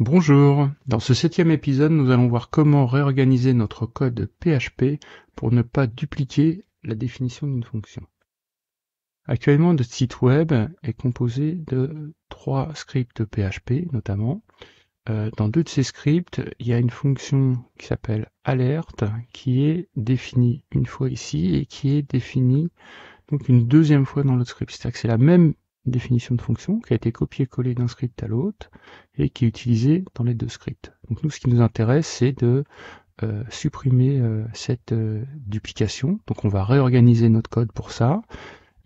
Bonjour, dans ce septième épisode nous allons voir comment réorganiser notre code PHP pour ne pas dupliquer la définition d'une fonction. Actuellement notre site web est composé de trois scripts PHP notamment. Euh, dans deux de ces scripts, il y a une fonction qui s'appelle alerte qui est définie une fois ici et qui est définie donc une deuxième fois dans l'autre script. C'est-à-dire que c'est la même définition de fonction qui a été copié-collé d'un script à l'autre et qui est utilisé dans les deux scripts. Donc nous, ce qui nous intéresse, c'est de euh, supprimer euh, cette euh, duplication. Donc on va réorganiser notre code pour ça.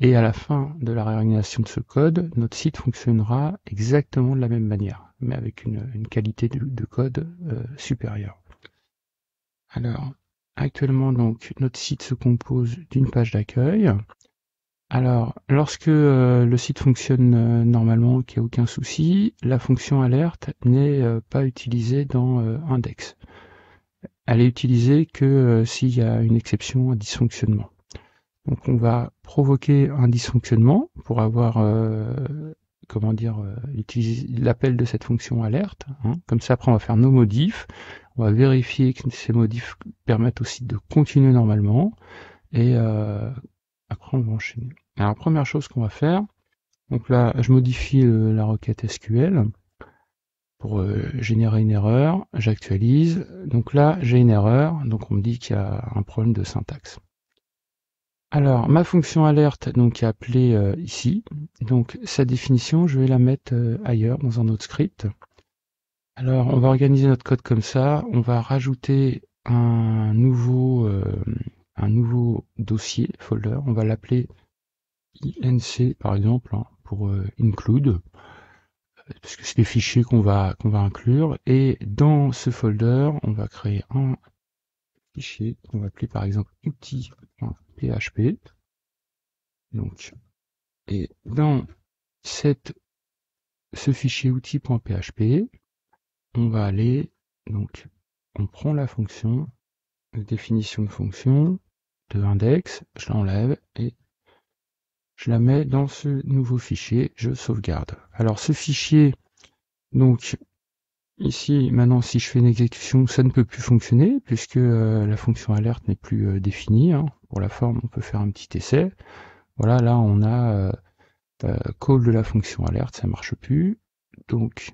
Et à la fin de la réorganisation de ce code, notre site fonctionnera exactement de la même manière, mais avec une, une qualité de, de code supérieure. Alors, actuellement, donc, notre site se compose d'une page d'accueil, alors, lorsque euh, le site fonctionne euh, normalement, qu'il n'y a aucun souci, la fonction alerte n'est euh, pas utilisée dans index. Elle est utilisée que s'il y a une exception, un dysfonctionnement. Donc on va provoquer un dysfonctionnement pour avoir comment dire l'appel de cette fonction alerte. Hein. Comme ça après on va faire nos modifs. On va vérifier que ces modifs permettent aussi de continuer normalement. Et après, on va enchaîner. Alors, première chose qu'on va faire, donc là, je modifie la requête SQL pour euh, générer une erreur, j'actualise. Donc là, j'ai une erreur, donc on me dit qu'il y a un problème de syntaxe. Alors, ma fonction alerte, donc, est appelée euh, ici. Donc, sa définition, je vais la mettre euh, ailleurs, dans un autre script. Alors, on va organiser notre code comme ça. On va rajouter un nouveau un nouveau dossier, folder, on va l'appeler inc par exemple, hein, pour euh, include, parce que c'est des fichiers qu'on va, qu'on va inclure, et dans ce folder, on va créer un fichier qu'on va appeler par exemple outils.php. Donc, et dans cette, ce fichier outil.php, on va aller, donc, on prend la fonction, la définition de fonction, de index, je l'enlève et je la mets dans ce nouveau fichier, je sauvegarde. Alors ce fichier, donc ici maintenant si je fais une exécution, ça ne peut plus fonctionner puisque euh, la fonction alerte n'est plus euh, définie. Hein. Pour la forme, on peut faire un petit essai. Voilà, là on a euh, call de la fonction alerte, ça marche plus. Donc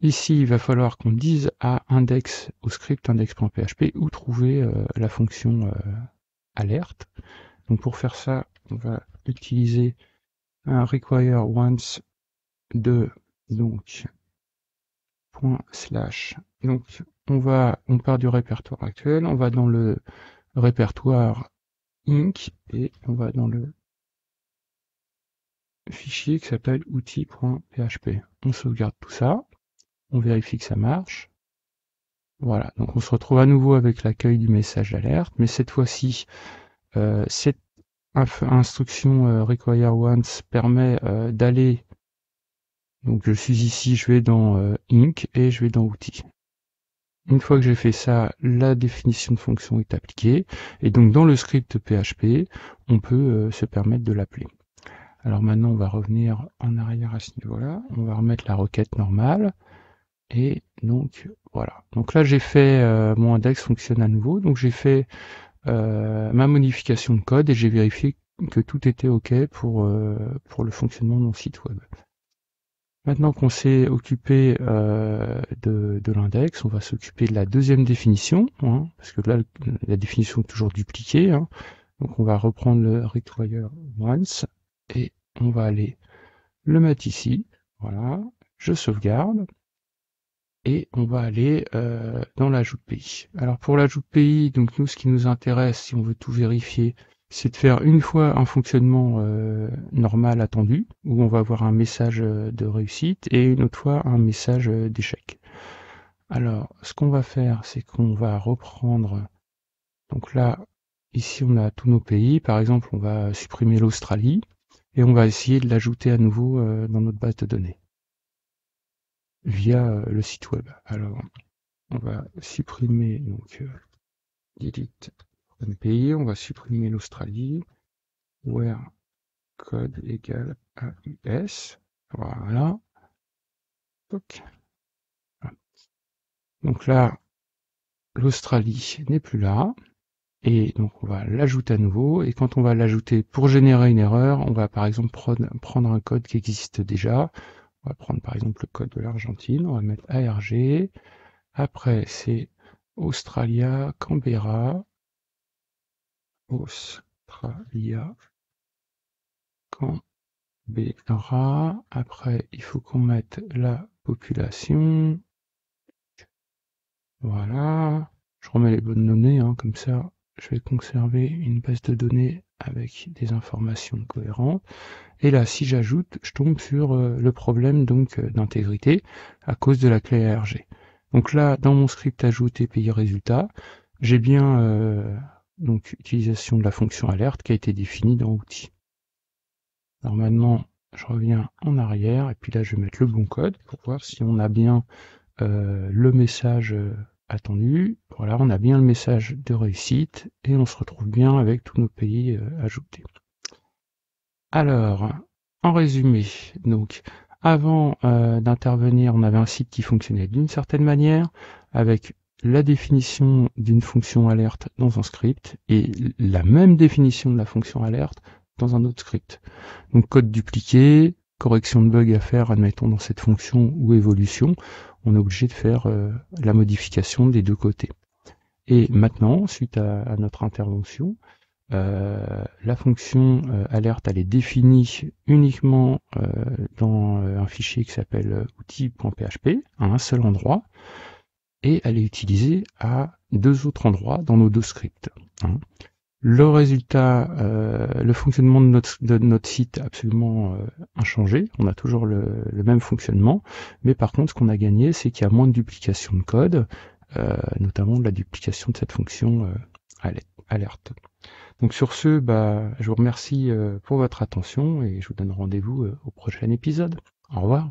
ici, il va falloir qu'on dise à index au script index.php où trouver la fonction alerte. Donc pour faire ça, on va utiliser un require once de donc point slash. Donc on va on part du répertoire actuel, on va dans le répertoire inc et on va dans le fichier qui s'appelle outil.php. On sauvegarde tout ça, on vérifie que ça marche. Voilà, donc on se retrouve à nouveau avec l'accueil du message d'alerte, mais cette fois-ci, euh, cette instruction euh, require once permet euh, d'aller, donc je suis ici, je vais dans inc et je vais dans outils. Une fois que j'ai fait ça, la définition de fonction est appliquée, et donc dans le script PHP, on peut se permettre de l'appeler. Alors maintenant, on va revenir en arrière à ce niveau-là, on va remettre la requête normale, et donc voilà. Donc là j'ai fait euh, mon index fonctionne à nouveau. Donc j'ai fait euh, ma modification de code et j'ai vérifié que tout était ok pour euh, pour le fonctionnement de mon site web. Maintenant qu'on s'est occupé de, de l'index, on va s'occuper de la deuxième définition, hein, parce que là la définition est toujours dupliquée. Hein. Donc on va reprendre le require once et on va aller le mettre ici. Voilà, je sauvegarde et on va aller euh, dans l'ajout de pays. Alors pour l'ajout de pays, donc nous ce qui nous intéresse, si on veut tout vérifier, c'est de faire une fois un fonctionnement euh, normal attendu, où on va avoir un message euh, de réussite, et une autre fois un message d'échec. Alors ce qu'on va faire, c'est qu'on va reprendre, donc là, ici on a tous nos pays, par exemple on va supprimer l'Australie, et on va essayer de l'ajouter à nouveau dans notre base de données via euh, le site web. Alors, on va supprimer donc euh, delete pays, on va supprimer l'Australie, where code égal à US. Voilà. Donc là, l'Australie n'est plus là. Et donc on va l'ajouter à nouveau. Et quand on va l'ajouter pour générer une erreur, on va par exemple prendre un code qui existe déjà. On va prendre par exemple le code de l'Argentine. On va mettre ARG. Après c'est Australia, Canberra. Australia, Canberra. Après il faut qu'on mette la population. Voilà. Je remets les bonnes données, hein, comme ça je vais conserver une base de données avec des informations cohérentes. Et là, si j'ajoute, je tombe sur euh, le problème donc euh, d'intégrité à cause de la clé ARG. Donc là, dans mon script ajout pays résultat, j'ai bien euh, donc utilisation de la fonction alerte qui a été définie dans outils. Normalement, je reviens en arrière et puis là, je vais mettre le bon code pour voir si on a bien le message attendu. Voilà, on a bien le message de réussite et on se retrouve bien avec tous nos pays euh, ajoutés. Alors, en résumé, donc avant euh, d'intervenir, on avait un site qui fonctionnait d'une certaine manière, avec la définition d'une fonction alerte dans un script et la même définition de la fonction alerte dans un autre script. Donc code dupliqué, correction de bug à faire, admettons, dans cette fonction ou évolution on est obligé de faire euh, la modification des deux côtés. Et maintenant, suite à, notre intervention, euh, la fonction euh, alerte elle est définie uniquement dans un fichier qui s'appelle outil.php à un seul endroit et elle est utilisée à deux autres endroits dans nos deux scripts. Hein. Le résultat, euh, le fonctionnement de notre, de notre site absolument euh, inchangé. On a toujours le, même fonctionnement, mais par contre, ce qu'on a gagné, c'est qu'il y a moins de duplication de code, euh, notamment de la duplication de cette fonction alerte. Donc sur ce, bah, je vous remercie pour votre attention et je vous donne rendez-vous au prochain épisode. Au revoir.